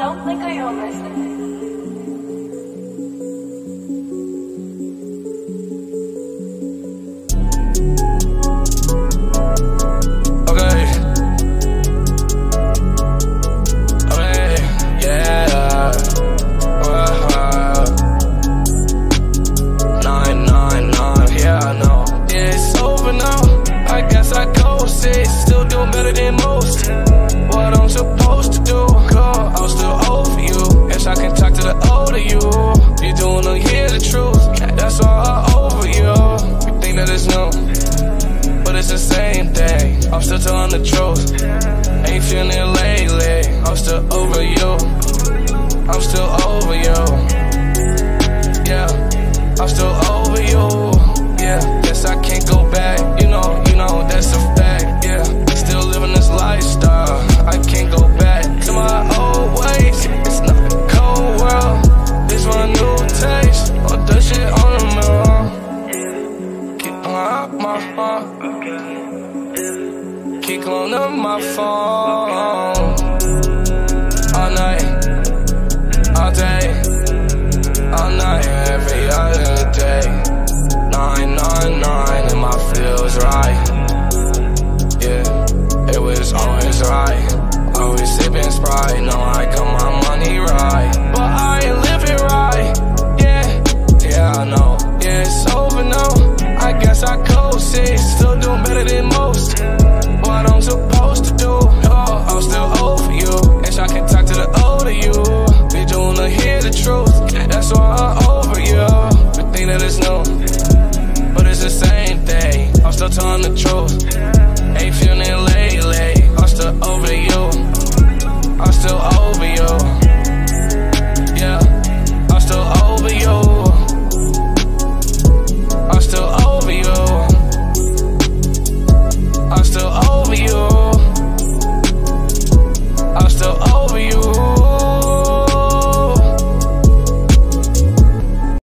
Don't think of your listening. I. Still doing better than most. What I'm supposed to do, girl, I'm still over you. Guess I can talk to the older you. You don't wanna hear the truth. That's why I over you. You think that it's new but it's the same thing. I'm still telling the truth. Ain't feeling it Keep cloning my phone all night, all day, all night, every other day. Nine, nine, nine, and my feels right. Yeah, it was always right. Always sipping Sprite, know still doing better than most. What I'm supposed to do, oh, I'm still over you. And I can talk to the older you. Bitch you wanna hear the truth? That's why I'm over you. But think that it's new, but it's the same thing. I'm still telling the